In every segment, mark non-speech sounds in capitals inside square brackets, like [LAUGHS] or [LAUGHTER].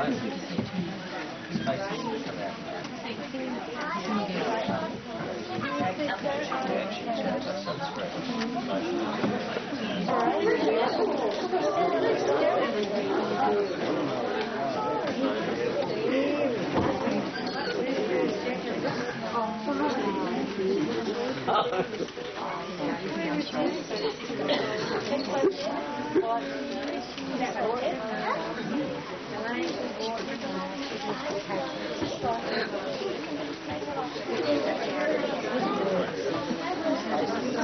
no, sort of. Yeah, no, it's going to go on to the but just to sit down. Yeah, it's legit. It's mainly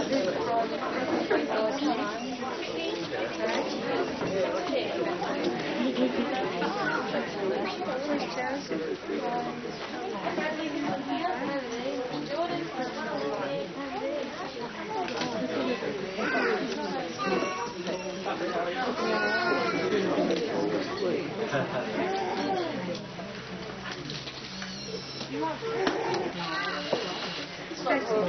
in the corner, so just have to more move along a bit. Okay,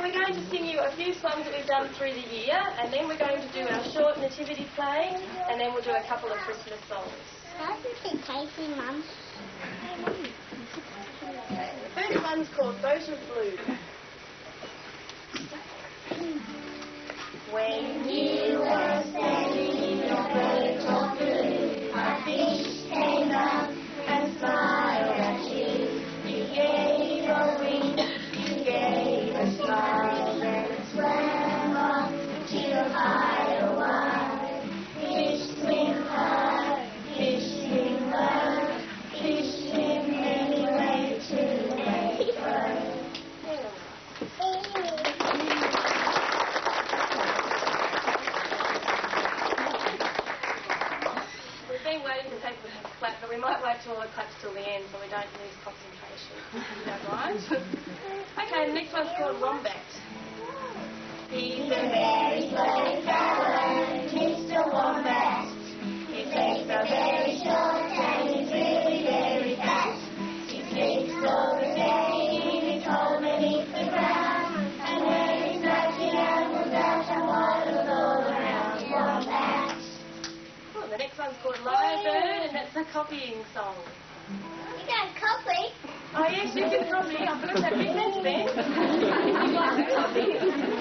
we're going to sing you a few songs that we've done through the year, and then we're going to do our short nativity play, and then we'll do a couple of Christmas songs. Tasting, Mum? Okay, the first one's called Boat of Blue. When You were standing claps till the end so we don't lose concentration. Mind. [LAUGHS] okay, the next one's called Wombat. He's a very slow fellow, Mr. Wombat. His legs are very short and he's really very fat. He sleeps all the day in his hole beneath the ground. And when he's knocking animals out and waddles all around Wombat. Oh, the next one's called Lyrebird, and that's a copying song. calcinha. Aí a gente também, a bruxa é bem respeito. [LAUGHS]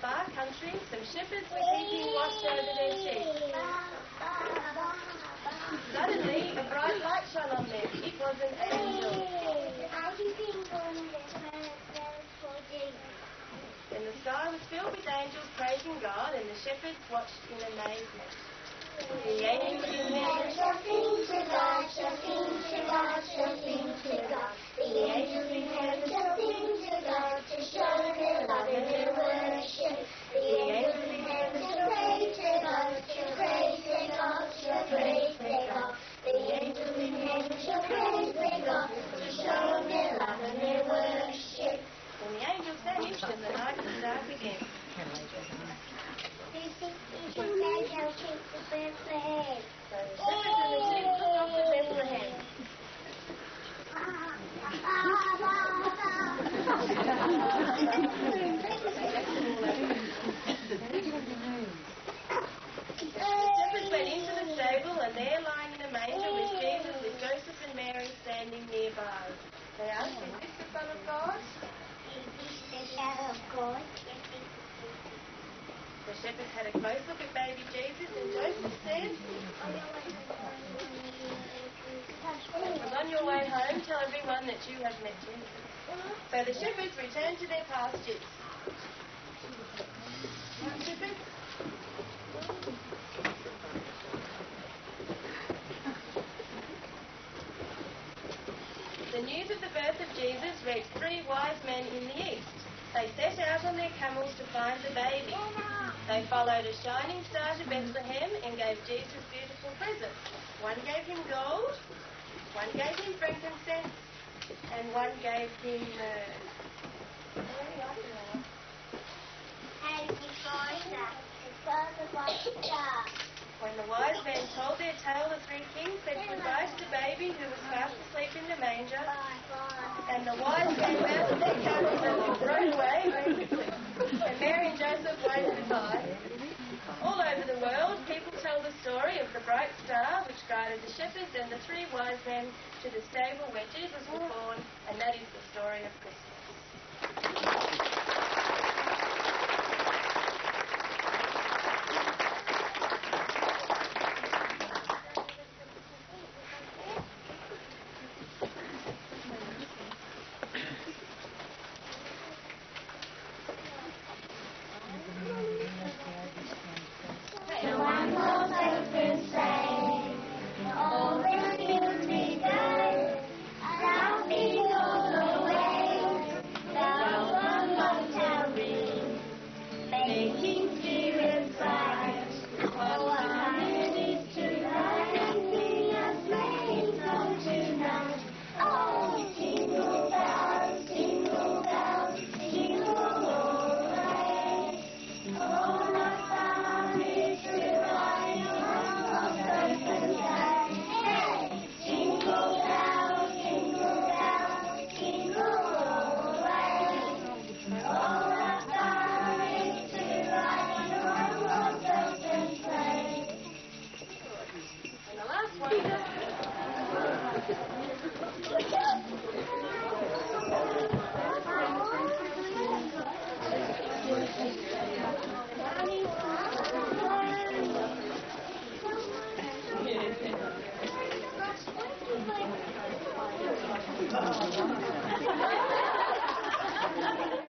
far country, some shepherds were keeping watch over their sheep. Suddenly, a bright light shone on them. It was an angel. And the sky was filled with angels praising God, and the shepherds watched in amazement. The angels. The had a close look at baby Jesus, and Joseph said, "Was on your way home, tell everyone that you have met Jesus. So the shepherds returned to their pastures. The news of the birth of Jesus reached three wise men in the east. They set out on their camels to find the baby. They followed a shining star to Bethlehem and gave Jesus beautiful presents. One gave him gold, one gave him frankincense, and one gave him myrrh. After now? When the wise men told their tale, the three kings said goodbye to the baby who was fast asleep in the manger, and the wise men mounted their camels and rode away very quickly. Mary and Joseph waved goodbye. All over the world, people tell the story of the bright star which guided the shepherds and the three wise men to the stable where Jesus was born, and that is the story of Christmas.